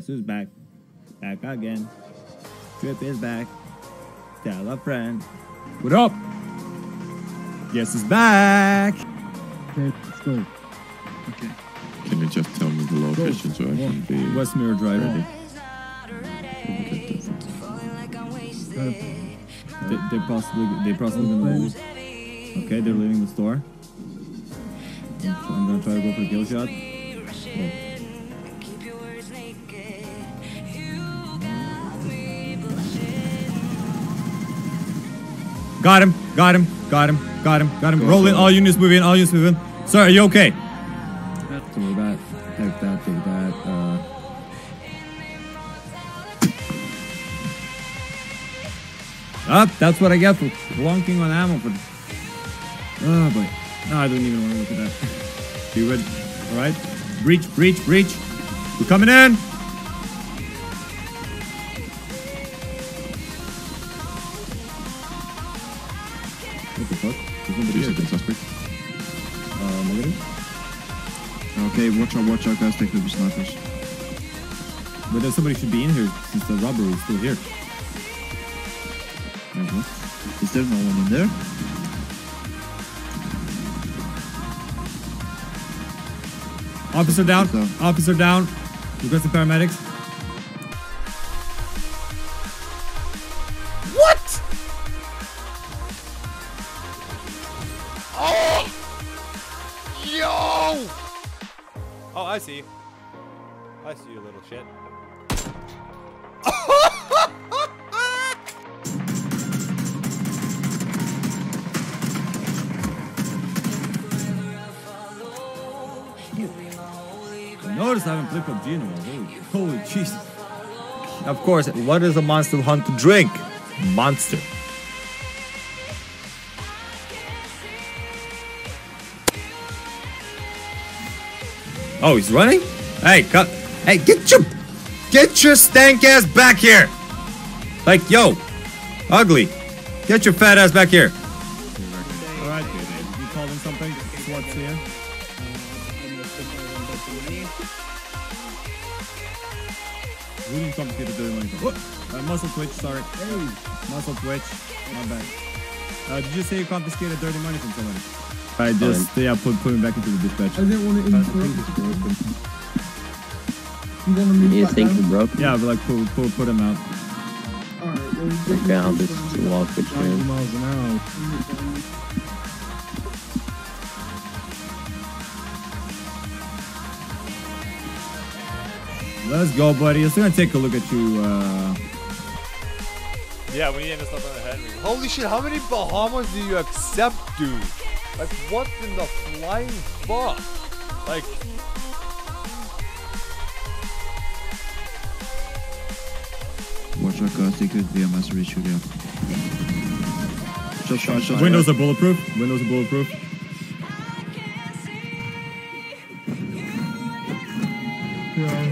Guess who's back? Back again. Trip is back. Tell a friend. What up? Guess who's back? Okay, let's go. Okay. Can you just tell me the location so I can be West Mirror Drive. ready? They, they're possibly they possibly gonna lose. Okay, they're leaving the store. I'm, I'm gonna try to go for a kill shot. Got him, got him, got him, got him, got him. Go, Roll in, all units move in, all units move in. Sir, are you okay? Take that, take that, take that. Uh, Up, that's what I get for plunking on ammo for. Oh boy. No, I don't even want to look at that. Be ready. Alright. Breach, breach, breach. We're coming in. Okay, watch out, watch out, guys. Could be snipers. But then somebody should be in here since the robbery is still here. Uh-huh. Is there no one in there? Officer down. Down. Officer down. Requesting paramedics. You, little shit. Notice I haven't played PUBG in a while. Holy, jeez. Of course, what does a monster hunt to drink? Monster. Oh, he's running? Hey, cut. Hey, get your get your stank ass back here. Like, yo, ugly. Get your fat ass back here. Alright, you called in something? SWAT's here. Who didn't confiscate the dirty money? Uh, muscle twitch, sorry. Hey, muscle twitch. My bad. Uh, did you say you confiscated dirty money from somebody? Alright, just, yeah, put, put him back into the dispatch. I didn't want to interrupt. You want me to You think down? he broke? Yeah, but like, put, put, put him out. Alright, well, you take Okay, I'll me just walk with 90 miles an hour. Let's go, buddy. Let's gonna take a look at you, uh... Yeah, we need to stop on the head. Holy shit, how many Bahamas do you accept, dude? Like, what in the flying fuck? Like, Watch out, guys. They could be a mass reach you again. Shot, shot, shot. Windows are bulletproof. Windows are bulletproof. Yeah.